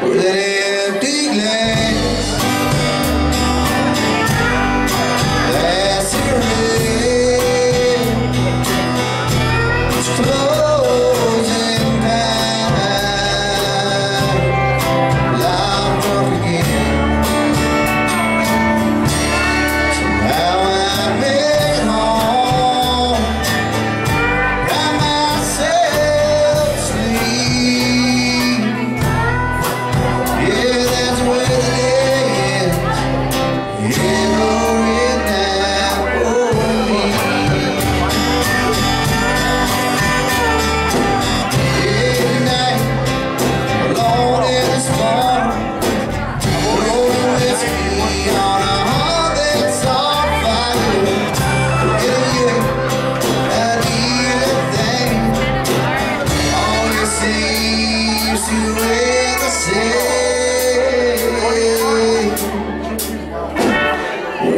With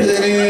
Mineiro.